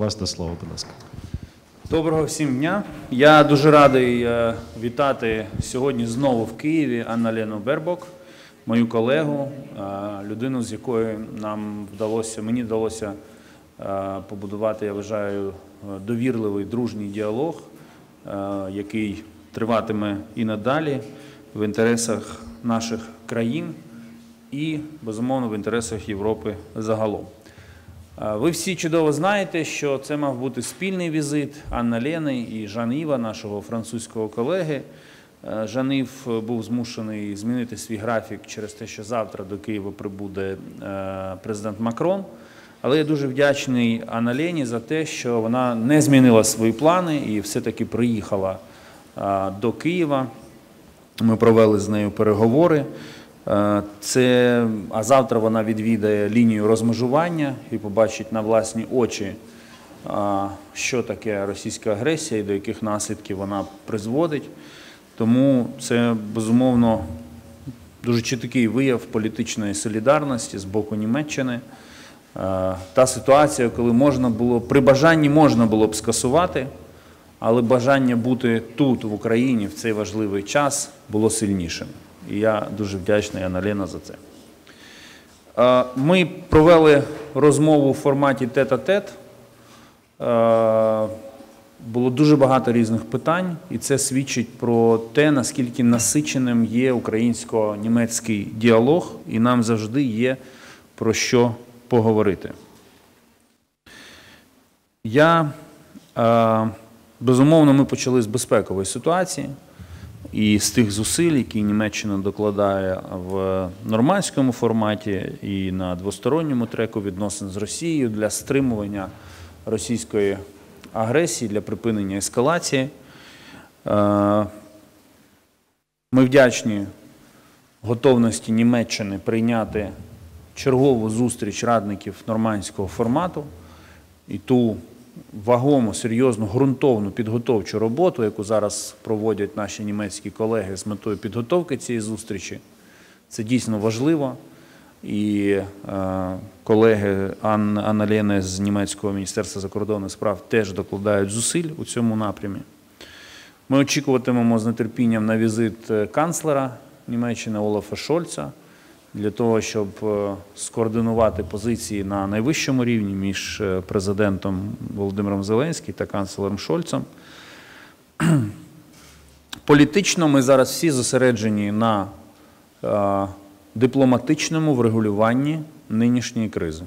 Вас до слова, будь ласка. Доброго всім дня. Я дуже радий е, вітати сьогодні знову в Києві Анна-Лену Бербок, мою колегу, е, людину, з якою нам вдалося, мені вдалося е, побудувати, я вважаю, довірливий дружній діалог, який триватиме і надалі в інтересах наших країн і, безумовно, в інтересах Європи загалом. Е, Ви всі чудово знаєте, що це мав бути спільний візит Анна Лени і Жан Іва, нашого французького колеги. Е, Жан Ів був змушений змінити свій графік через те, що завтра до Києва прибуде е, президент Макрон. Але я дуже вдячний Анна Лені за те, що вона не змінила свої плани і все-таки приїхала е, до Києва. Ми провели з нею переговори. Е, Це, а завтра вона відвідає лінію розмежування і побачить на власні очі, що таке російська агресія і до яких наслідків вона призводить. Тому це безумовно дуже чіткий вияв політичної солідарності з боку Німеччини. Е, Та ситуація, коли можна було при бажанні можна було б скасувати, але бажання бути тут, в Україні, в цей важливий час було сильнішим. І я дуже вдячний Анна Лена за це. Ми провели розмову в форматі тет-а-тет. Було дуже багато різних питань, і це свідчить про те, наскільки насиченим є українсько-німецький діалог, і нам завжди є про що поговорити. Я, безумовно, ми почали з безпекової ситуації і з тих зусиль, які Німеччина докладає в нормандському форматі і на двосторонньому треку відносин з Росією для стримування російської агресії, для припинення ескалації. Е, Ми вдячні готовності Німеччини прийняти чергову зустріч радників нормандського формату і ту вагому, серйозну, ґрунтовну підготовчу роботу, яку зараз проводять наші німецькі колеги з метою підготовки цієї зустрічі. Це дійсно важливо. І е, колеги Ан- Анна Лєне з німецького міністерства закордонних справ теж докладають зусиль у цьому напрямі. Ми очікуватимемо з нетерпінням на візит е, канцлера Німеччини Олафа Шольца для того, щоб е, скоординувати позиції на найвищому рівні між е, президентом Володимиром Зеленським та канцлером Шольцем. Політично ми зараз всі зосереджені на е, дипломатичному врегулюванні нинішньої кризи.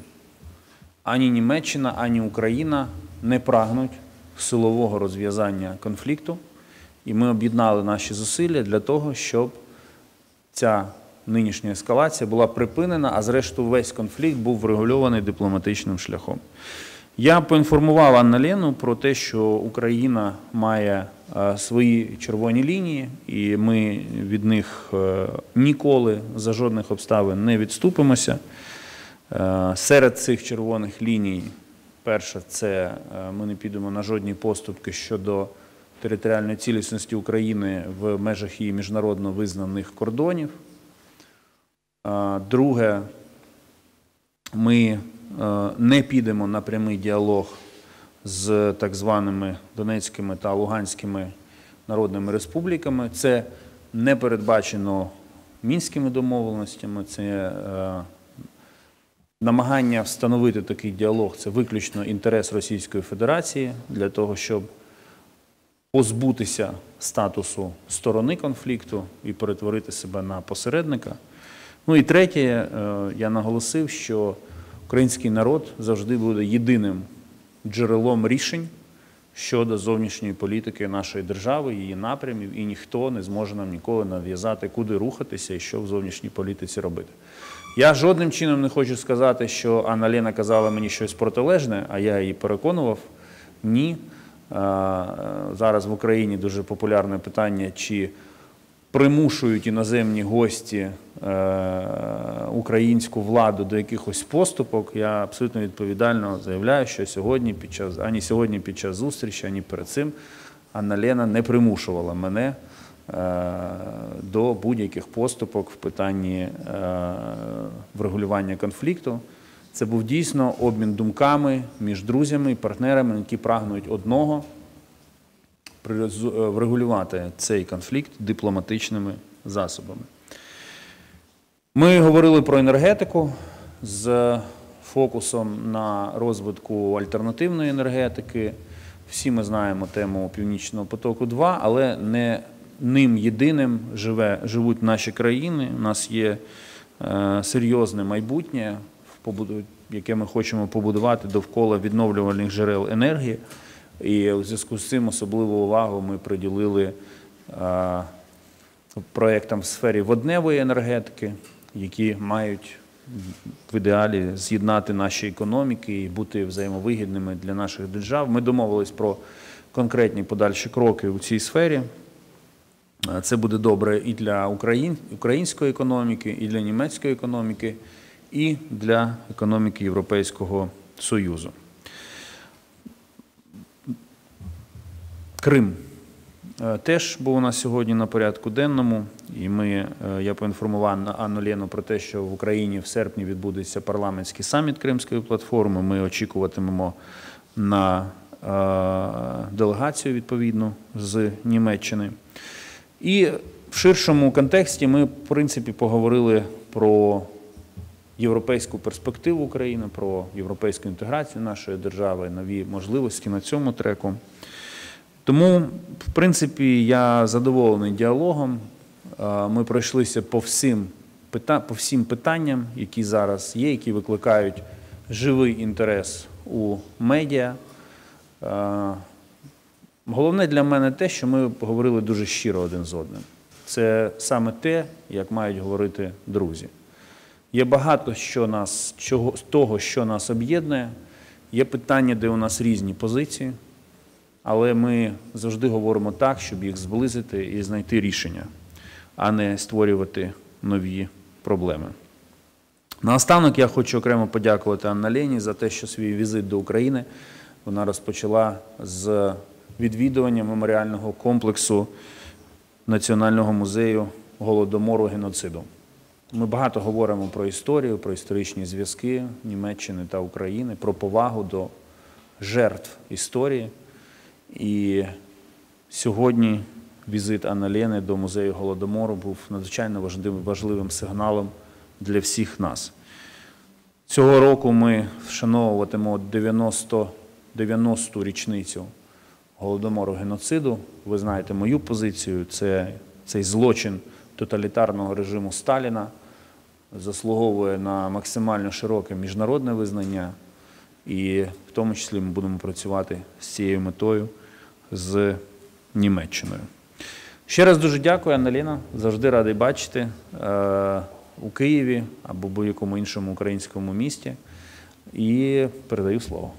Ані Німеччина, ані Україна не прагнуть силового розв'язання конфлікту, і ми об'єднали наші зусилля для того, щоб ця нинішня ескалація була припинена, а зрештою весь конфлікт був врегульований дипломатичним шляхом. Я поінформував Анна Лену про те, що Україна має е, свої червоні лінії, і ми від них е, ніколи за жодних обставин не відступимося. Е, Серед цих червоних ліній, перше, це ми не підемо на жодні поступки щодо територіальної цілісності України в межах її міжнародно визнаних кордонів. Друге, ми е, не підемо на прямий діалог з так званими Донецькими та Луганськими народними республіками. Це не передбачено мінськими домовленостями. Це е, намагання встановити такий діалог це виключно інтерес Російської Федерації для того, щоб позбутися статусу сторони конфлікту і перетворити себе на посередника. Ну і третє, е, я наголосив, що український народ завжди буде єдиним джерелом рішень щодо зовнішньої політики нашої держави, її напрямів, і ніхто не зможе нам ніколи нав'язати, куди рухатися і що в зовнішній політиці робити. Я жодним чином не хочу сказати, що Анна Лена казала мені щось протилежне, а я її переконував. Ні. Е, Зараз в Україні дуже популярне питання, чи примушують іноземні гості е, українську владу до якихось поступок. Я абсолютно відповідально заявляю, що сьогодні під час ані сьогодні під час зустрічі, ані перед цим Анна Лена не примушувала мене е, до будь-яких поступок в питанні е, врегулювання конфлікту. Це був дійсно обмін думками між друзями і партнерами, які прагнуть одного врегулювати цей конфлікт дипломатичними засобами. Ми говорили про енергетику з фокусом на розвитку альтернативної енергетики. Всі ми знаємо тему Північного потоку, 2 але не ним єдиним живе, живуть наші країни. У нас є е, серйозне майбутнє, яке ми хочемо побудувати довкола відновлювальних джерел енергії. І у зв'язку з цим особливу увагу ми приділили е, проєктам в сфері водневої енергетики, які мають в ідеалі з'єднати наші економіки і бути взаємовигідними для наших держав. Ми домовились про конкретні подальші кроки у цій сфері. Це буде добре і для української економіки, і для німецької економіки, і для економіки Європейського Союзу. Крим. Е, теж був у нас сьогодні на порядку денному, і ми, е, я поінформував Анну Лену про те, що в Україні в серпні відбудеться парламентський саміт Кримської платформи. Ми очікуватимемо на е, делегацію відповідну з Німеччини. І в ширшому контексті ми, в принципі, поговорили про європейську перспективу України, про європейську інтеграцію нашої держави, нові можливості на цьому треку. Тому, в принципі, я задоволений діалогом. Ми пройшлися по всім по всім питанням, які зараз є, які викликають живий інтерес у медіа. Головне для мене те, що ми говорили дуже щиро один з одним. Це саме те, як мають говорити друзі. Є багато що нас, чого, того, що нас об'єднує. Є питання, де у нас різні позиції але ми завжди говоримо так, щоб їх зблизити і знайти рішення, а не створювати нові проблеми. Наостанок я хочу окремо подякувати Анна Лені за те, що свій візит до України вона розпочала з відвідування меморіального комплексу Національного музею голодомору геноциду. Ми багато говоримо про історію, про історичні зв'язки Німеччини та України, про повагу до жертв історії. І сьогодні візит Анна Лени до музею Голодомору був надзвичайно важливим сигналом для всіх нас. Цього року ми вшановуватимемо 90 90-ту річницю голодомору геноциду. Ви знаєте мою позицію. Це цей злочин тоталітарного режиму Сталіна заслуговує на максимально широке міжнародне визнання. І в тому числі ми будемо працювати з цією метою з Німеччиною. Ще раз дуже дякую, Анналіна. Завжди радий бачити е, у Києві або будь-якому іншому українському місті. І передаю слово.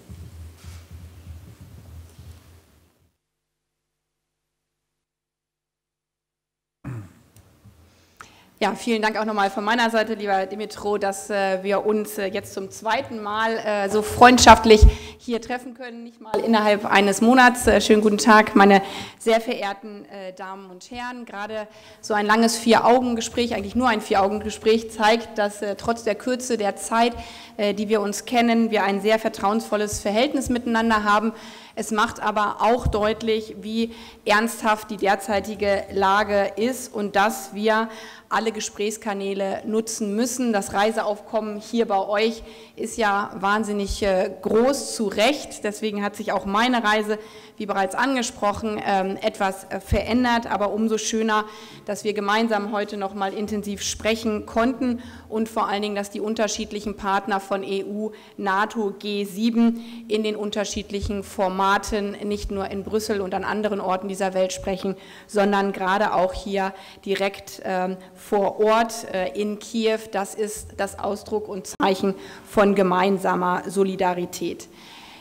Ja, vielen Dank auch nochmal von meiner Seite, lieber Dimitro, dass äh, wir uns äh, jetzt zum zweiten Mal äh, so freundschaftlich hier treffen können, nicht mal innerhalb eines Monats. Äh, schönen guten Tag, meine sehr verehrten äh, Damen und Herren. Gerade so ein langes Vier-Augen-Gespräch, eigentlich nur ein Vier-Augen-Gespräch, zeigt, dass äh, trotz der Kürze der Zeit, die wir uns kennen, wir ein sehr vertrauensvolles Verhältnis miteinander haben. Es macht aber auch deutlich, wie ernsthaft die derzeitige Lage ist und dass wir alle Gesprächskanäle nutzen müssen. Das Reiseaufkommen hier bei euch ist ja wahnsinnig äh, groß zu Recht. Deswegen hat sich auch meine Reise, wie bereits angesprochen, ähm, etwas äh, verändert. Aber umso schöner, dass wir gemeinsam heute noch mal intensiv sprechen konnten und vor allen Dingen, dass die unterschiedlichen Partner von EU, NATO, G7 in den unterschiedlichen Formaten nicht nur in Brüssel und an anderen Orten dieser Welt sprechen, sondern gerade auch hier direkt ähm, vor Ort äh, in Kiew. Das ist das Ausdruck und Zeichen von gemeinsamer Solidarität.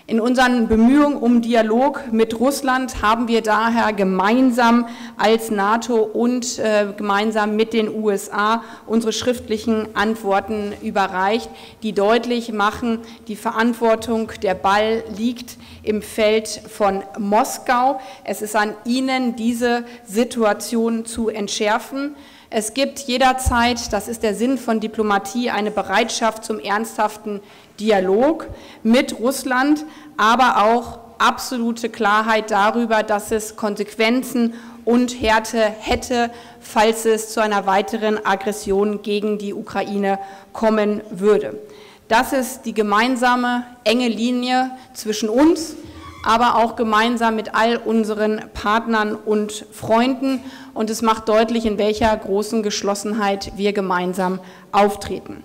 In unseren Bemühungen um Dialog mit Russland haben wir daher gemeinsam als NATO und äh, gemeinsam mit den USA unsere schriftlichen Antworten überreicht, die deutlich machen, die Verantwortung, der Ball liegt im Feld von Moskau. Es ist an Ihnen, diese Situation zu entschärfen. Es gibt jederzeit, das ist der Sinn von Diplomatie, eine Bereitschaft zum ernsthaften Dialog mit Russland, aber auch absolute Klarheit darüber, dass es Konsequenzen und Härte hätte, falls es zu einer weiteren Aggression gegen die Ukraine kommen würde. Das ist die gemeinsame enge Linie zwischen uns, aber auch gemeinsam mit all unseren Partnern und Freunden. Und es macht deutlich, in welcher großen Geschlossenheit wir gemeinsam auftreten.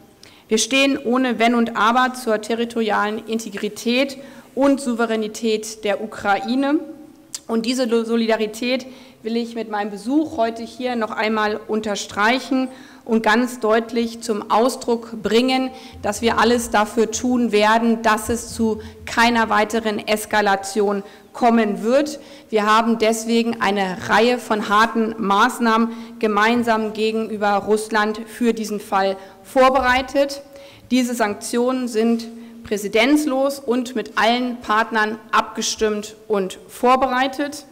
Wir stehen ohne Wenn und Aber zur territorialen Integrität und Souveränität der Ukraine. Und diese Solidarität will ich mit meinem Besuch heute hier noch einmal unterstreichen und ganz deutlich zum Ausdruck bringen, dass wir alles dafür tun werden, dass es zu keiner weiteren Eskalation kommen wird. Wir haben deswegen eine Reihe von harten Maßnahmen gemeinsam gegenüber Russland für diesen Fall vorbereitet. Diese Sanktionen sind präzedenzlos und mit allen Partnern abgestimmt und vorbereitet.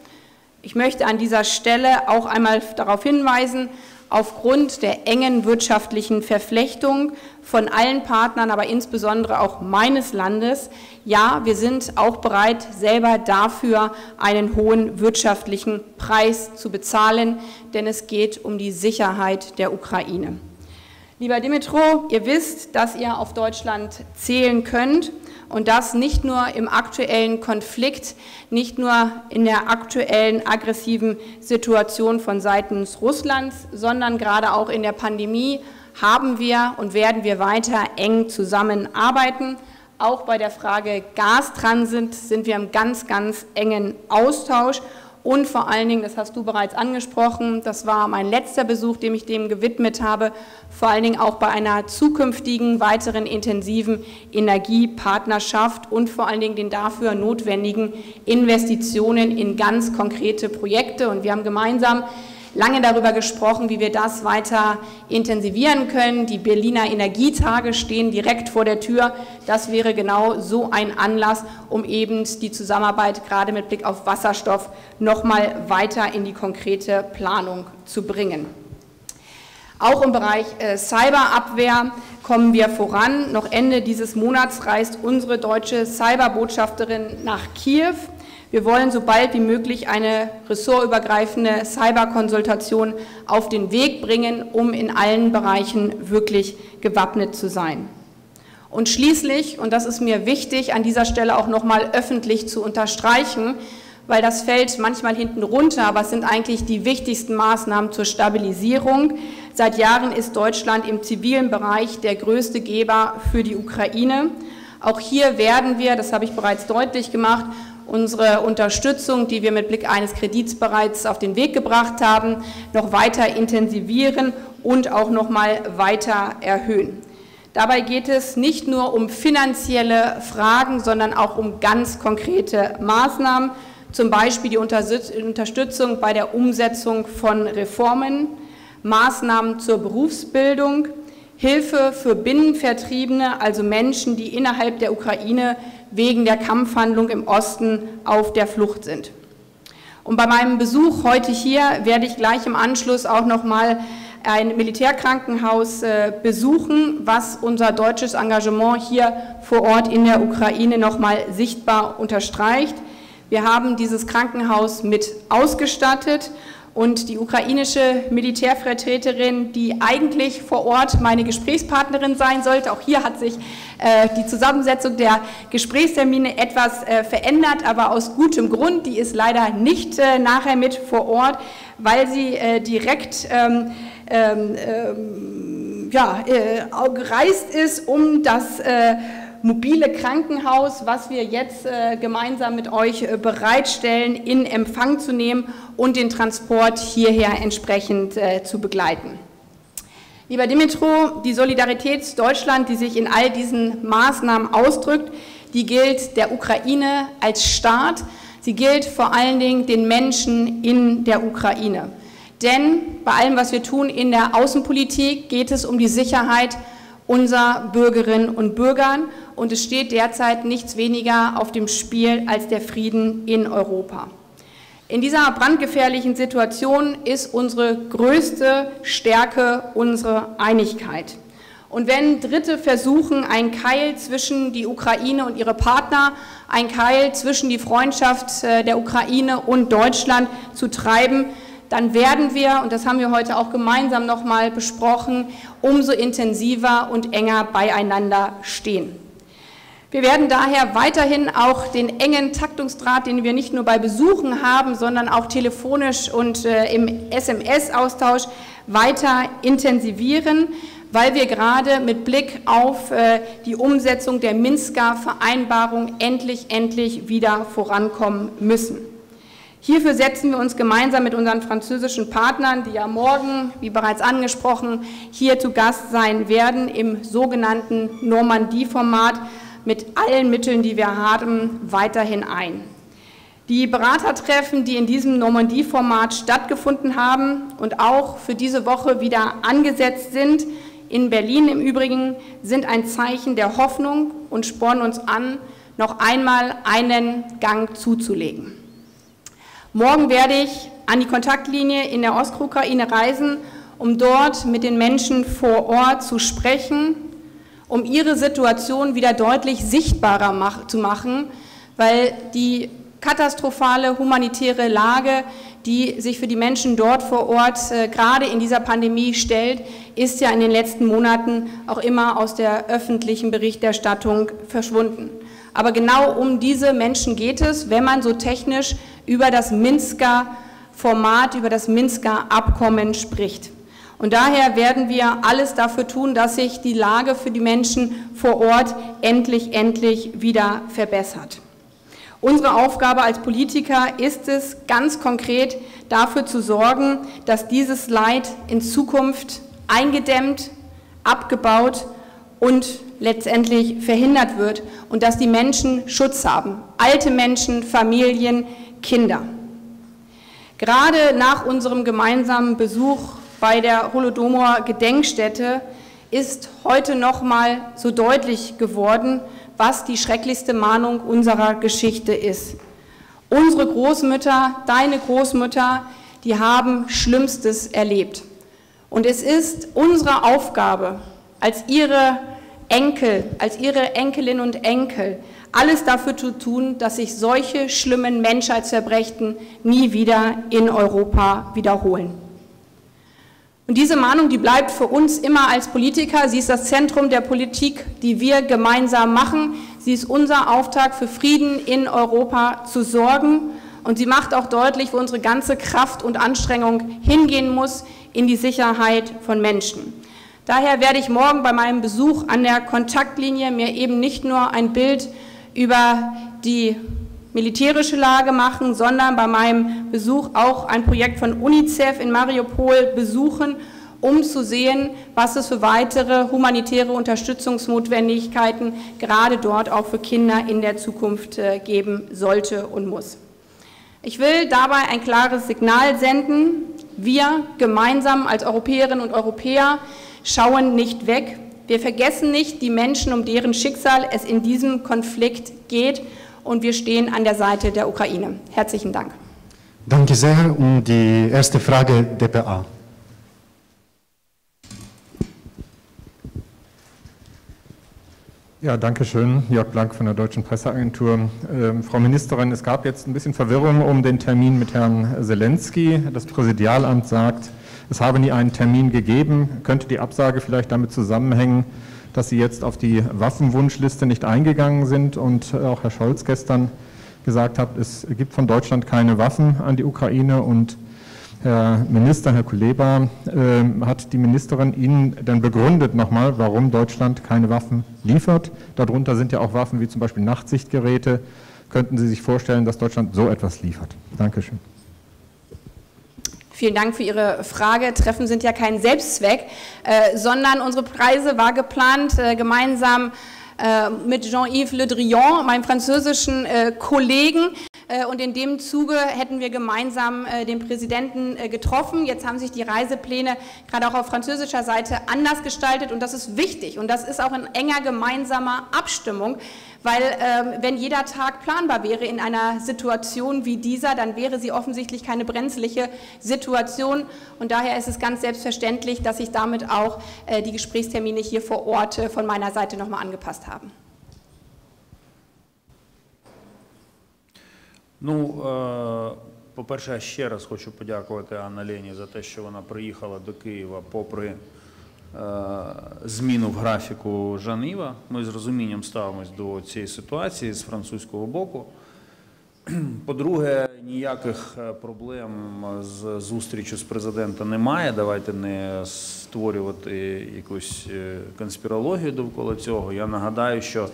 Ich möchte an dieser Stelle auch einmal darauf hinweisen, aufgrund der engen wirtschaftlichen Verflechtung von allen Partnern, aber insbesondere auch meines Landes, ja, wir sind auch bereit, selber dafür einen hohen wirtschaftlichen Preis zu bezahlen, denn es geht um die Sicherheit der Ukraine. Lieber Dimitro, ihr wisst, dass ihr auf Deutschland zählen könnt und das nicht nur im aktuellen Konflikt, nicht nur in der aktuellen aggressiven Situation von seitens Russlands, sondern gerade auch in der Pandemie haben wir und werden wir weiter eng zusammenarbeiten. Auch bei der Frage Gastransit sind wir im ganz, ganz engen Austausch und vor allen Dingen, das hast du bereits angesprochen, das war mein letzter Besuch, dem ich dem gewidmet habe, vor allen Dingen auch bei einer zukünftigen weiteren intensiven Energiepartnerschaft und vor allen Dingen den dafür notwendigen Investitionen in ganz konkrete Projekte. Und wir haben gemeinsam lange darüber gesprochen, wie wir das weiter intensivieren können. Die Berliner Energietage stehen direkt vor der Tür. Das wäre genau so ein Anlass, um eben die Zusammenarbeit gerade mit Blick auf Wasserstoff noch mal weiter in die konkrete Planung zu bringen. Auch im Bereich äh, Cyberabwehr kommen wir voran. Noch Ende dieses Monats reist unsere deutsche Cyberbotschafterin nach Kiew. Wir wollen so bald wie möglich eine ressortübergreifende Cyberkonsultation auf den Weg bringen, um in allen Bereichen wirklich gewappnet zu sein. Und schließlich, und das ist mir wichtig, an dieser Stelle auch nochmal öffentlich zu unterstreichen, weil das fällt manchmal hinten runter, es sind eigentlich die wichtigsten Maßnahmen zur Stabilisierung. Seit Jahren ist Deutschland im zivilen Bereich der größte Geber für die Ukraine. Auch hier werden wir, das habe ich bereits deutlich gemacht, unsere Unterstützung, die wir mit Blick eines Kredits bereits auf den Weg gebracht haben, noch weiter intensivieren und auch noch mal weiter erhöhen. Dabei geht es nicht nur um finanzielle Fragen, sondern auch um ganz konkrete Maßnahmen, zum Beispiel die Unterstützung bei der Umsetzung von Reformen, Maßnahmen zur Berufsbildung, Hilfe für Binnenvertriebene, also Menschen, die innerhalb der Ukraine wegen der Kampfhandlung im Osten auf der Flucht sind. Und bei meinem Besuch heute hier werde ich gleich im Anschluss auch noch mal ein Militärkrankenhaus äh, besuchen, was unser deutsches Engagement hier vor Ort in der Ukraine noch mal sichtbar unterstreicht. Wir haben dieses Krankenhaus mit ausgestattet und die ukrainische Militärvertreterin, die eigentlich vor Ort meine Gesprächspartnerin sein sollte. Auch hier hat sich äh, die Zusammensetzung der Gesprächstermine etwas äh, verändert, aber aus gutem Grund. Die ist leider nicht äh, nachher mit vor Ort, weil sie äh, direkt ähm, ähm, ähm ja, äh, gereist ist, um das äh, mobile Krankenhaus, was wir jetzt äh, gemeinsam mit euch äh, bereitstellen, in Empfang zu nehmen und den Transport hierher entsprechend äh, zu begleiten. Lieber Dimitro, die Solidarität Deutschland, die sich in all diesen Maßnahmen ausdrückt, die gilt der Ukraine als Staat, sie gilt vor allen Dingen den Menschen in der Ukraine. Denn bei allem, was wir tun in der Außenpolitik, geht es um die Sicherheit unserer Bürgerinnen und Bürger und es steht derzeit nichts weniger auf dem Spiel als der Frieden in Europa. In dieser brandgefährlichen Situation ist unsere größte Stärke unsere Einigkeit. Und wenn Dritte versuchen, ein Keil zwischen die Ukraine und ihre Partner, ein Keil zwischen die Freundschaft äh, der Ukraine und Deutschland zu treiben, dann werden wir, und das haben wir heute auch gemeinsam nochmal besprochen, umso intensiver und enger beieinander stehen. Wir werden daher weiterhin auch den engen Taktungsdraht, den wir nicht nur bei Besuchen haben, sondern auch telefonisch und äh, im SMS-Austausch weiter intensivieren, weil wir gerade mit Blick auf äh, die Umsetzung der Minsker Vereinbarung endlich, endlich wieder vorankommen müssen. Hierfür setzen wir uns gemeinsam mit unseren französischen Partnern, die ja morgen, wie bereits angesprochen, hier zu Gast sein werden, im sogenannten Normandie-Format, mit allen Mitteln, die wir haben, weiterhin ein. Die Beratertreffen, die in diesem Normandie-Format stattgefunden haben und auch für diese Woche wieder angesetzt sind, in Berlin im Übrigen, sind ein Zeichen der Hoffnung und spornen uns an, noch einmal einen Gang zuzulegen. Morgen werde ich an die Kontaktlinie in der Ostukraine reisen, um dort mit den Menschen vor Ort zu sprechen um ihre Situation wieder deutlich sichtbarer mach, zu machen, weil die katastrophale humanitäre Lage, die sich für die Menschen dort vor Ort äh, gerade in dieser Pandemie stellt, ist ja in den letzten Monaten auch immer aus der öffentlichen Berichterstattung verschwunden. Aber genau um diese Menschen geht es, wenn man so technisch über das Minsker Format, über das Minsker Abkommen spricht. Und daher werden wir alles dafür tun, dass sich die Lage für die Menschen vor Ort endlich, endlich wieder verbessert. Unsere Aufgabe als Politiker ist es, ganz konkret dafür zu sorgen, dass dieses Leid in Zukunft eingedämmt, abgebaut und letztendlich verhindert wird und dass die Menschen Schutz haben. Alte Menschen, Familien, Kinder. Gerade nach unserem gemeinsamen Besuch bei der Holodomor Gedenkstätte ist heute noch mal so deutlich geworden, was die schrecklichste Mahnung unserer Geschichte ist. Unsere Großmütter, deine Großmütter, die haben Schlimmstes erlebt. Und es ist unsere Aufgabe, als ihre Enkel, als ihre Enkelinnen und Enkel, alles dafür zu tun, dass sich solche schlimmen Menschheitsverbrechen nie wieder in Europa wiederholen. Und diese Mahnung, die bleibt für uns immer als Politiker. Sie ist das Zentrum der Politik, die wir gemeinsam machen. Sie ist unser Auftrag für Frieden in Europa zu sorgen. Und sie macht auch deutlich, wo unsere ganze Kraft und Anstrengung hingehen muss, in die Sicherheit von Menschen. Daher werde ich morgen bei meinem Besuch an der Kontaktlinie mir eben nicht nur ein Bild über die militärische Lage machen, sondern bei meinem Besuch auch ein Projekt von UNICEF in Mariupol besuchen, um zu sehen, was es für weitere humanitäre Unterstützungsnotwendigkeiten gerade dort auch für Kinder in der Zukunft äh, geben sollte und muss. Ich will dabei ein klares Signal senden. Wir gemeinsam als Europäerinnen und Europäer schauen nicht weg. Wir vergessen nicht die Menschen, um deren Schicksal es in diesem Konflikt geht und wir stehen an der Seite der Ukraine. Herzlichen Dank. Danke sehr. Und die erste Frage DPA. Ja, danke schön. Jörg Blank von der Deutschen Presseagentur. Ähm, Frau Ministerin, es gab jetzt ein bisschen Verwirrung um den Termin mit Herrn Zelensky. Das Präsidialamt sagt, es habe nie einen Termin gegeben. Könnte die Absage vielleicht damit zusammenhängen, dass Sie jetzt auf die Waffenwunschliste nicht eingegangen sind und auch Herr Scholz gestern gesagt hat, es gibt von Deutschland keine Waffen an die Ukraine und Herr Minister, Herr Kuleba, äh, hat die Ministerin Ihnen dann begründet nochmal, warum Deutschland keine Waffen liefert. Darunter sind ja auch Waffen wie zum Beispiel Nachtsichtgeräte. Könnten Sie sich vorstellen, dass Deutschland so etwas liefert? Dankeschön. Vielen Dank für Ihre Frage. Treffen sind ja kein Selbstzweck, äh, sondern unsere Preise war geplant, äh, gemeinsam äh, mit Jean-Yves Le Drian, meinem französischen äh, Kollegen, Und in dem Zuge hätten wir gemeinsam äh, den Präsidenten äh, getroffen. Jetzt haben sich die Reisepläne gerade auch auf französischer Seite anders gestaltet und das ist wichtig und das ist auch in enger gemeinsamer Abstimmung, weil ähm, wenn jeder Tag planbar wäre in einer Situation wie dieser, dann wäre sie offensichtlich keine brenzliche Situation und daher ist es ganz selbstverständlich, dass sich damit auch äh, die Gesprächstermine hier vor Ort äh, von meiner Seite nochmal angepasst haben. Ну, е, по-перше, ще раз хочу подякувати Анна Лені за те, що вона приїхала до Києва попри е, зміну в графіку Жаніва. Ми з розумінням ставимось до цієї ситуації з французького боку. По-друге, ніяких е, проблем з зустрічю з президентом немає. Давайте не створювати якусь конспірологію довкола цього. Я нагадаю, що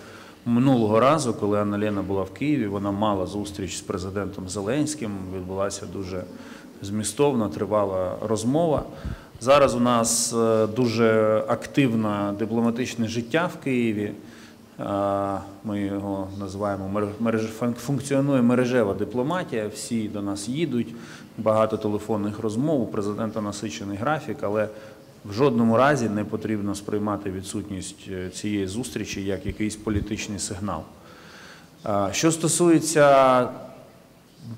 минулого разу, коли Анна Лена була в Києві, вона мала зустріч з президентом Зеленським. Відбулася дуже змістовна, тривала розмова. Зараз у нас е, дуже активне дипломатичне життя в Києві. Ми його називаємо функціонує мережева дипломатія. Всі до нас їдуть, багато телефонних розмов. У президента насичений графік, але в жодному разі не потрібно сприймати відсутність е, цієї зустрічі як якийсь політичний сигнал. Що стосується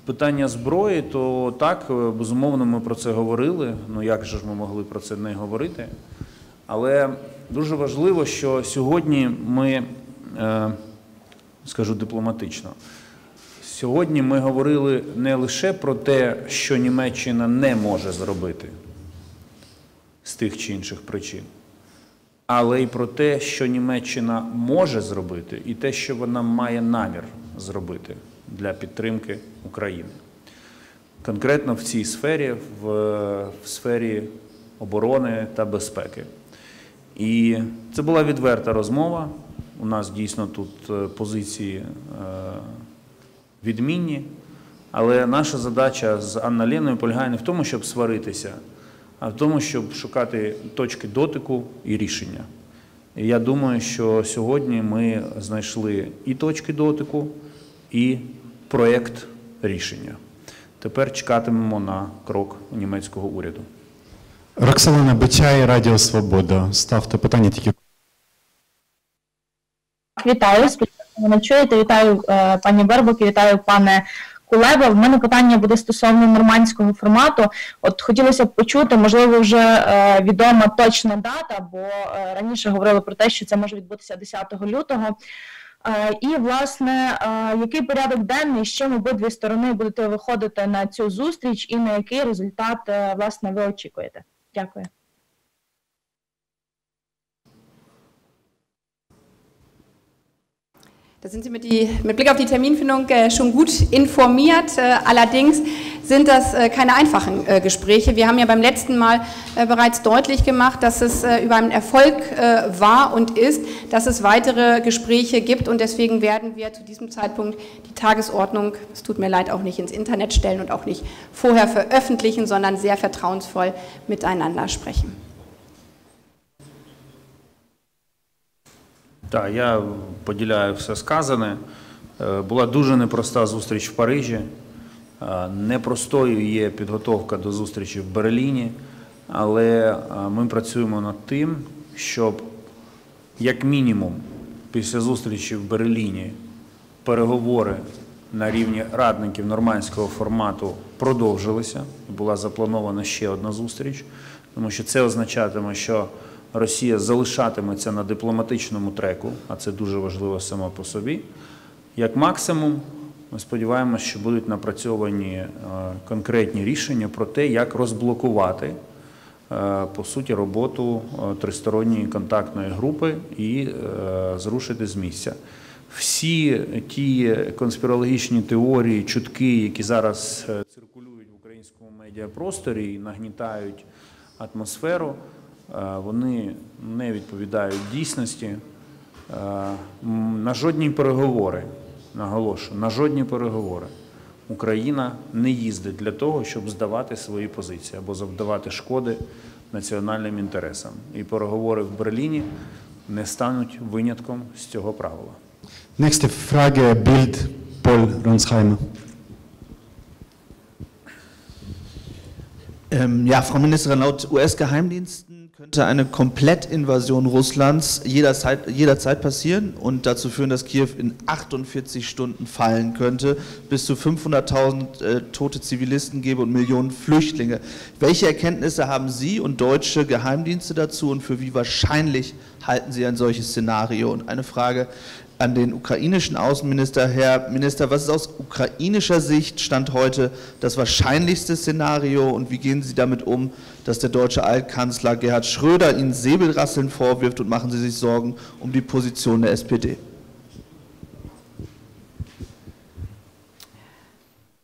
питання зброї, то так, е, безумовно, ми про це говорили. Ну як же ж ми могли про це не говорити? Але дуже важливо, що сьогодні ми, е, скажу дипломатично, сьогодні ми говорили не лише про те, що Німеччина не може зробити з тих чи інших причин, але й про те, що Німеччина може зробити, і те, що вона має намір зробити для підтримки України. Конкретно в цій сфері, в, в сфері оборони та безпеки. І це була відверта розмова. У нас дійсно тут е, позиції е, відмінні. Але наша задача з Анна Леною полягає не в тому, щоб сваритися, а в тому, щоб шукати точки дотику і рішення. І я думаю, що сьогодні ми знайшли і точки дотику, і проєкт рішення. Тепер чекатимемо на крок німецького уряду. Роксолана Бичай, Радіо Свобода. Ставте питання тільки. Вітаю, сподіваюся, мене чуєте. Вітаю е, пані Бербок, вітаю пане Кулеба. В мене питання буде стосовно нормандського формату. От хотілося б почути, можливо, вже е, відома точна дата, бо е, раніше говорили про те, що це може відбутися 10 лютого. Е, І, власне, е, який порядок денний, з чим обидві сторони будете виходити на цю зустріч, і на який результат е, власне ви очікуєте? Дякую. Da sind Sie mit, die, mit Blick auf die Terminfindung äh, schon gut informiert. Äh, allerdings sind das äh, keine einfachen Gespräche. Wir haben ja beim letzten Mal bereits deutlich gemacht, dass es über einen Erfolg war und ist, dass es weitere Gespräche gibt. Und deswegen werden wir zu diesem Zeitpunkt die Tagesordnung, es tut mir leid, auch nicht ins Internet stellen und auch nicht vorher veröffentlichen, sondern sehr vertrauensvoll miteinander sprechen. Так, я поділяю все сказане. Е, Була дуже непроста зустріч в Парижі. Е, Непростою є підготовка до зустрічі в Берліні, але е, ми працюємо над тим, щоб як мінімум після зустрічі в Берліні переговори на рівні радників нормандського формату продовжилися. Була запланована ще одна зустріч, тому що це означатиме, що Росія залишатиметься на дипломатичному треку, а це дуже важливо само по собі. Як максимум, ми сподіваємося, що будуть напрацьовані е, конкретні рішення про те, як розблокувати е, по суті роботу е, тристоронньої контактної групи і зрушити з місця. Всі ті конспірологічні теорії, чутки, які зараз циркулюють в українському медіапросторі і нагнітають атмосферу, Е, вони не відповідають дійсності. Е, на жодні переговори наголошую, на жодні переговори Україна не їздить для того, щоб здавати свої позиції або завдавати шкоди національним інтересам. І переговори в Берліні не стануть винятком з цього правила. Nächste Frage, Bild, Paul Ronsheimer. Ähm, ja, Frau Ministerin, laut US-Geheimdiensten könnte eine Komplettinvasion Russlands jederzeit, jederzeit passieren und dazu führen, dass Kiew in 48 Stunden fallen könnte, bis zu 500.000 äh, tote Zivilisten gäbe und Millionen Flüchtlinge. Welche Erkenntnisse haben Sie und deutsche Geheimdienste dazu und für wie wahrscheinlich halten Sie ein solches Szenario? Und eine Frage an den ukrainischen Außenminister. Herr Minister, was ist aus ukrainischer Sicht Stand heute das wahrscheinlichste Szenario und wie gehen Sie damit um, dass der deutsche Altkanzler Gerhard Schröder Ihnen Säbelrasseln vorwirft und machen Sie sich Sorgen um die Position der SPD?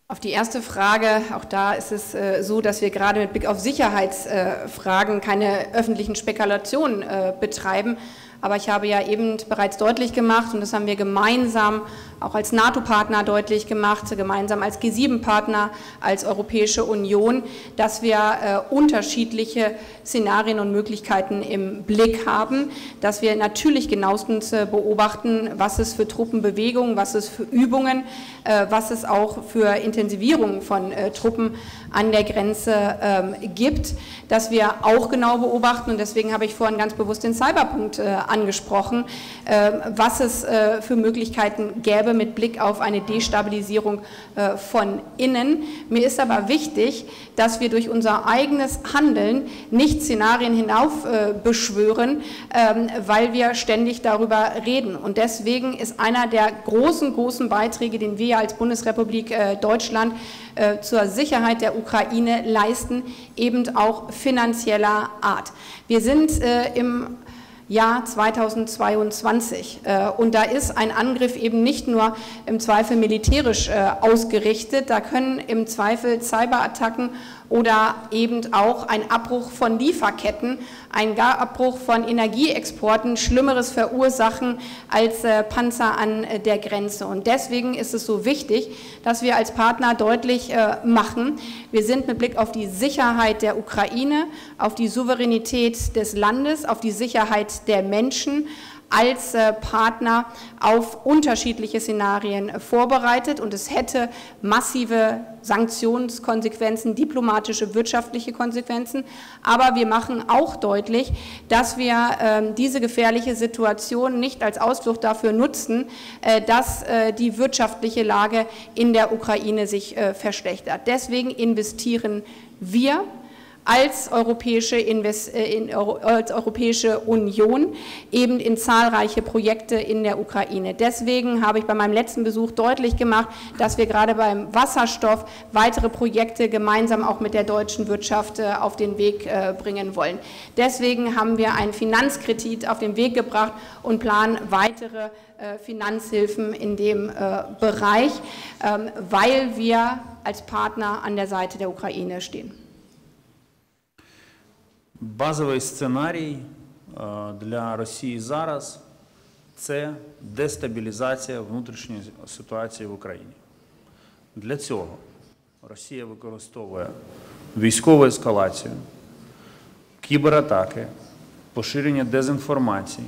Auf die erste Frage, auch da ist es äh, so, dass wir gerade mit Blick auf Sicherheitsfragen keine öffentlichen Spekulationen äh, betreiben. Aber ich habe ja eben bereits deutlich gemacht, und das haben wir gemeinsam auch als NATO-Partner deutlich gemacht, gemeinsam als G7-Partner, als Europäische Union, dass wir äh, unterschiedliche Szenarien und Möglichkeiten im Blick haben, dass wir natürlich genauestens äh, beobachten, was es für Truppenbewegungen, was es für Übungen, äh, was es auch für Intensivierungen von äh, Truppen an der Grenze ähm, gibt, dass wir auch genau beobachten, und deswegen habe ich vorhin ganz bewusst den Cyberpunkt äh, angesprochen, äh, was es für Möglichkeiten gäbe mit Blick auf eine Destabilisierung äh, von innen. Mir ist aber wichtig, dass wir durch unser eigenes Handeln nicht Szenarien hinauf äh, beschwören, ähm, weil wir ständig darüber reden. Und deswegen ist einer der großen, großen Beiträge, den wir als Bundesrepublik äh, Deutschland zur Sicherheit der Ukraine leisten, eben auch finanzieller Art. Wir sind im Jahr 2022. Äh, und da ist ein Angriff eben nicht nur im Zweifel militärisch äh, ausgerichtet, da können im Zweifel Cyberattacken oder eben auch ein Abbruch von Lieferketten, ein Abbruch von Energieexporten Schlimmeres verursachen als äh, Panzer an äh, der Grenze. Und deswegen ist es so wichtig, dass wir als Partner deutlich äh, machen, wir sind mit Blick auf die Sicherheit der Ukraine, auf die Souveränität des Landes, auf die Sicherheit der Menschen, als äh, Partner auf unterschiedliche Szenarien vorbereitet und es hätte massive Sanktionskonsequenzen, diplomatische, wirtschaftliche Konsequenzen. Aber wir machen auch deutlich, dass wir ähm, diese gefährliche Situation nicht als Ausflucht dafür nutzen, äh, dass äh, die wirtschaftliche Lage in der Ukraine sich verschlechtert. Deswegen investieren wir als europäische, Invest äh, in, als europäische Union eben in zahlreiche Projekte in der Ukraine. Deswegen habe ich bei meinem letzten Besuch deutlich gemacht, dass wir gerade beim Wasserstoff weitere Projekte gemeinsam auch mit der deutschen Wirtschaft äh, auf den Weg äh, bringen wollen. Deswegen haben wir einen Finanzkredit auf den Weg gebracht und planen weitere Finanzhilfen in dem Bereich, ähm, weil wir als Partner an der Seite der Ukraine stehen. Базовий сценарій е, для Росії зараз це дестабілізація внутрішньої ситуації в Україні. Для цього Росія використовує військову ескалацію, кібератаки, поширення дезінформації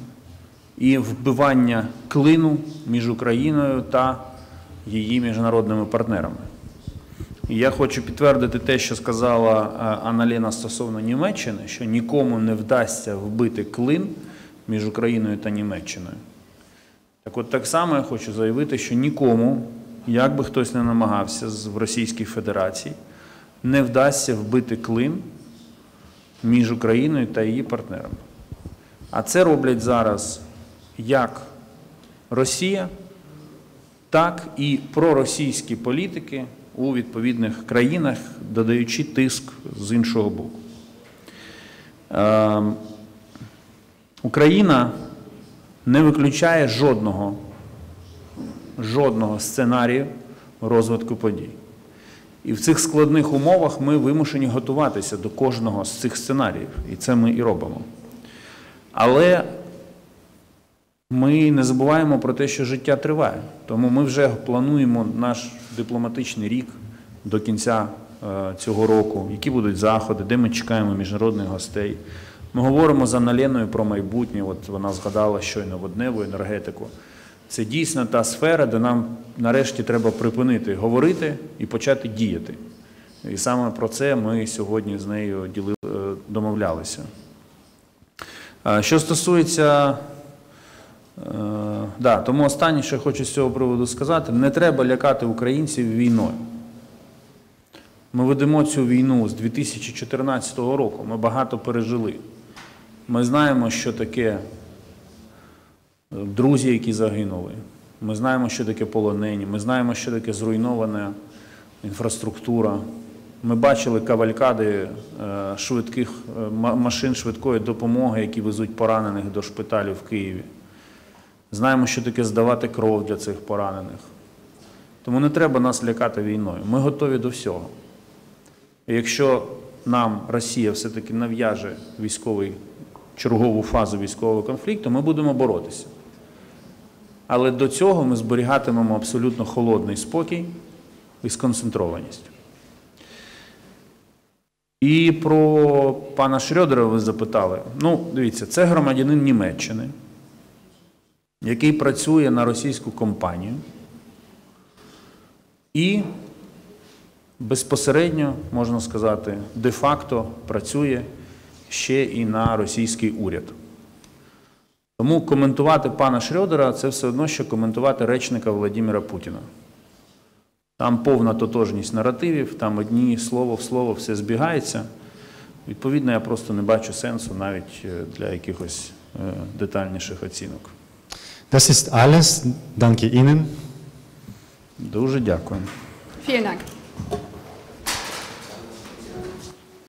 і вбивання клину між Україною та її міжнародними партнерами. Я хочу підтвердити те, що сказала Аналіна стосовно Німеччини, що нікому не вдасться вбити клин між Україною та Німеччиною. Так от так само я хочу заявити, що нікому, як би хтось не намагався в Російській Федерації, не вдасться вбити клин між Україною та її партнерами. А це роблять зараз як Росія, так і проросійські політики у відповідних країнах, додаючи тиск з іншого боку. Е, Україна не виключає жодного, жодного сценарію розвитку подій. І в цих складних умовах ми вимушені готуватися до кожного з цих сценаріїв, і це ми і робимо. Але ми не забуваємо про те, що життя триває. Тому ми вже плануємо наш дипломатичний рік до кінця е, цього року, які будуть заходи, де ми чекаємо міжнародних гостей. Ми говоримо з Аналеною про майбутнє. От вона згадала щойно водневу енергетику. Це дійсно та сфера, де нам нарешті треба припинити говорити і почати діяти. І саме про це ми сьогодні з нею е, домовлялися. Е, Що стосується, да, тому останнє, що хочу з цього приводу сказати, не треба лякати українців війною. Ми ведемо цю війну з 2014 року. Ми багато пережили. Ми знаємо, що таке е, друзі, які загинули. Ми знаємо, що таке полонені. Ми знаємо, що таке зруйнована інфраструктура. Ми бачили кавалькади е, швидких е, машин швидкої допомоги, які везуть поранених до шпиталів в Києві. Знаємо, що таке здавати кров для цих поранених. Тому не треба нас лякати війною. Ми готові до всього. І якщо нам Росія все-таки нав'яже військовий, чергову фазу військового конфлікту, ми будемо боротися. Але до цього ми зберігатимемо абсолютно холодний спокій і сконцентрованість. І про пана Шрёдера ви запитали. Ну, дивіться, це громадянин Німеччини, який працює на російську компанію і безпосередньо, можна сказати, де-факто працює ще і на російський уряд. Тому коментувати пана Шрёдера це все одно, що коментувати речника Владимира Путіна. Там повна тотожність наративів, там одні слово в слово все збігається. Відповідно, я просто не бачу сенсу навіть е, для якихось е, детальніших оцінок. Das ist alles. Danke Ihnen. Дуже дякую. Vielen Dank.